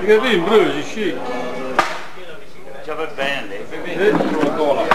Che vedi, brusi, sì. Già va bene. Dentro la